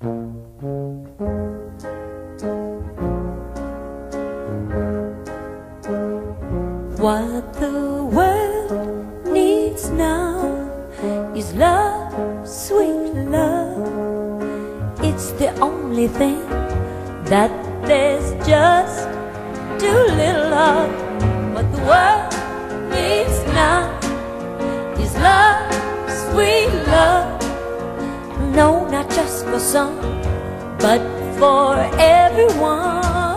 What the world needs now is love, sweet love. It's the only thing that there's just too little of. What the world needs now just for some, but for everyone.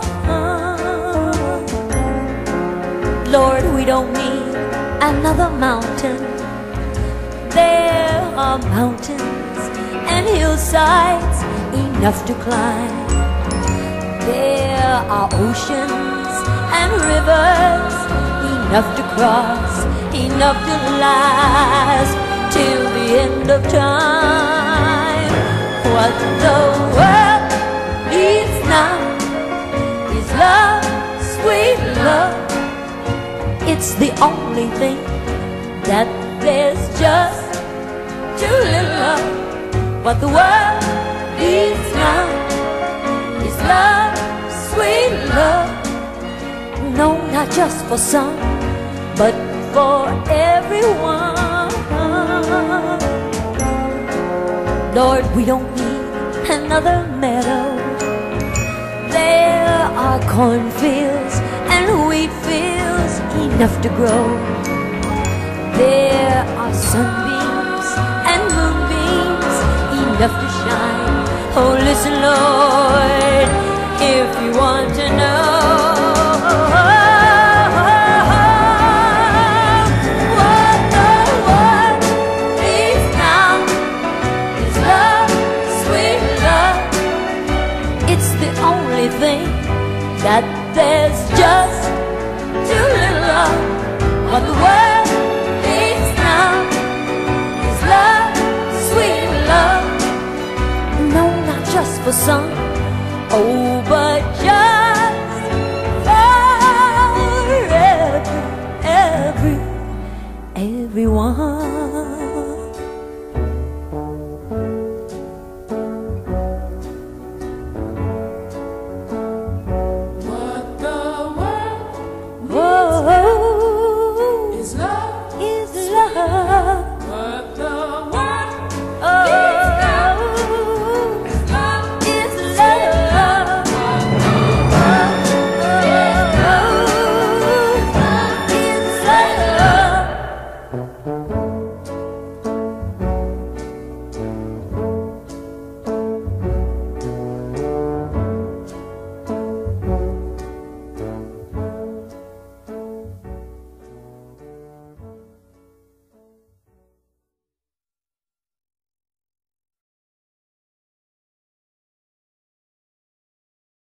Lord, we don't need another mountain. There are mountains and hillsides enough to climb. There are oceans and rivers enough to cross, enough to last till the end of time. What the world needs now is love, sweet love. It's the only thing that there's just too little of. What the world needs now is love, sweet love. No, not just for some, but for everyone. Lord, we don't another meadow. There are cornfields and wheat fields enough to grow. There are sunbeams and moonbeams enough to shine. Oh, listen, Lord, that there's just too little of. What the world needs now is love, sweet love. No, not just for some, oh, but just for every, every, everyone.